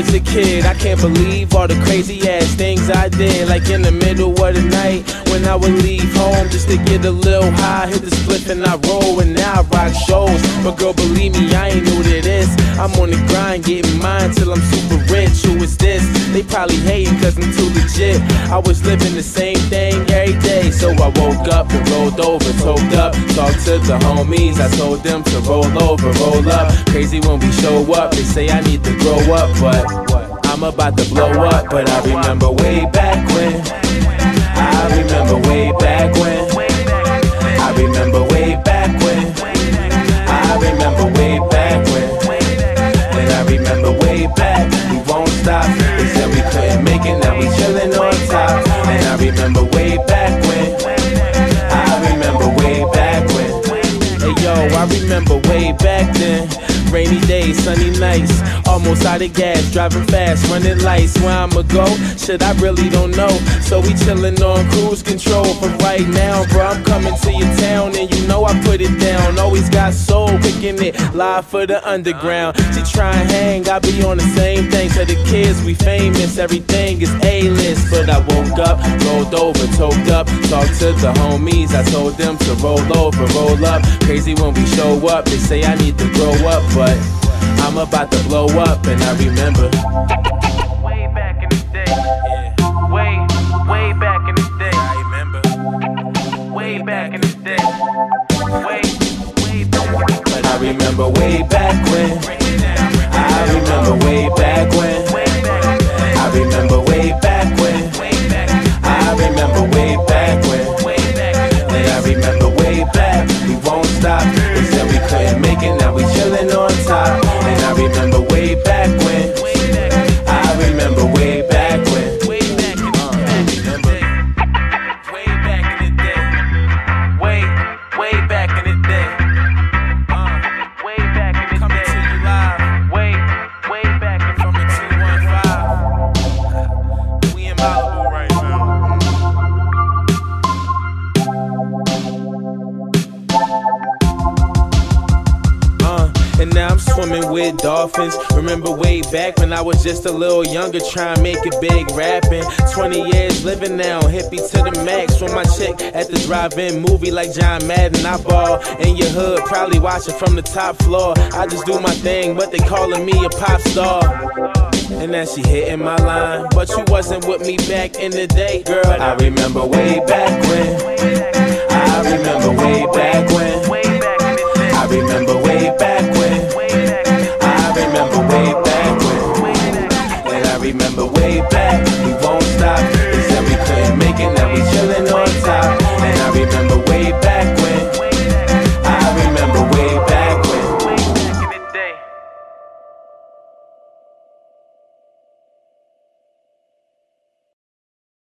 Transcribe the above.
was a kid, I can't believe all the crazy ass things I did. Like in the middle of the night, when I would leave home just to get a little high, hit the split and I roll, and now I rock shows. But girl, believe me, I ain't new to this. I'm on the grind, getting mine till I'm super rich. Who is this? They probably hating cause I'm too legit. I was living the same thing every day, so I woke up and rolled up, talked to the homies. I told them to roll over, roll up. Crazy when we show up, they say I need to grow up, but I'm about to blow up. But I remember way back when. I remember way back when. I remember way back when. I remember way back when. And I remember way back. Way back then. Rainy days, sunny nights, almost out of gas, driving fast, running lights. Where I'ma go? Shit, I really don't know. So we chillin' on cruise control for right now, bro. I'm coming to your town, and you know I put it down. Always got soul, kicking it live for the underground. She try and hang, I be on the same thing. To the kids, we famous, everything is A-list. But I woke up, rolled over, toked up, talked to the homies. I told them to roll over, roll up. Crazy when we show up, they say I need to grow up, but I'm about to blow up, and I remember. Way back in the day. Way, way back in the day. I remember. Way back in the day. Way, way back. in the But I remember way back when. I remember way back when. I remember way back when. Couldn't make it, now we chillin' on top. And I remember way back now I'm swimming with dolphins. Remember way back when I was just a little younger, trying to make it big, rapping. 20 years living now, hippie to the max. With my chick at the drive-in movie like John Madden, I ball in your hood, probably watching from the top floor. I just do my thing, but they calling me a pop star. And now she hitting my line, but you wasn't with me back in the day, girl. I remember way back when. Back